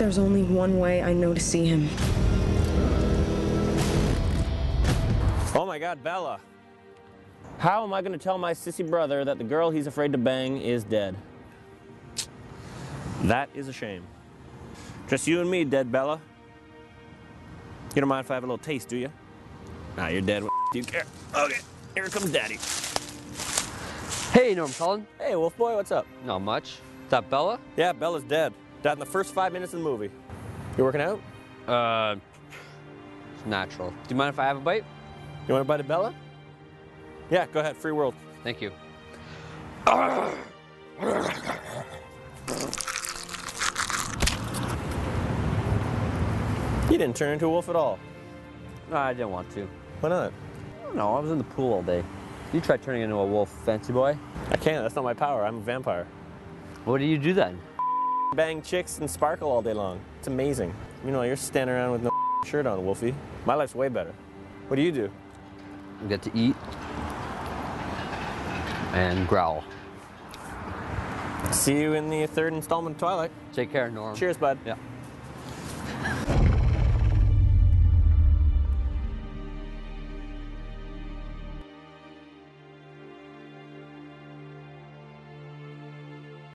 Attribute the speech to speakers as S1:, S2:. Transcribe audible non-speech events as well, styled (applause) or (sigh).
S1: There's only one way I know to see him.
S2: Oh my god, Bella. How am I gonna tell my sissy brother that the girl he's afraid to bang is dead? That is a shame. Just you and me, dead Bella. You don't mind if I have a little taste, do you? Nah, you're dead. Do you care? Okay, here comes daddy.
S3: Hey, Norm Cullen.
S2: Hey, Wolf Boy, what's up?
S3: Not much. Is that Bella?
S2: Yeah, Bella's dead. Died in the first five minutes of the movie. You working out?
S3: Uh, it's natural. Do you mind if I have a bite?
S2: You want a bite of Bella? Yeah, go ahead. Free world.
S3: Thank you.
S2: You didn't turn into a wolf at all.
S3: No, I didn't want to.
S2: Why not?
S3: I don't know. I was in the pool all day. You tried turning into a wolf, fancy boy.
S2: I can't. That's not my power. I'm a vampire.
S3: What do you do then?
S2: Bang chicks and sparkle all day long. It's amazing. You know, you're standing around with no (laughs) shirt on, Wolfie. My life's way better. What do you do?
S3: You get to eat and growl.
S2: See you in the third installment of Twilight.
S3: Take care, Norm.
S2: Cheers, bud.
S3: Yeah.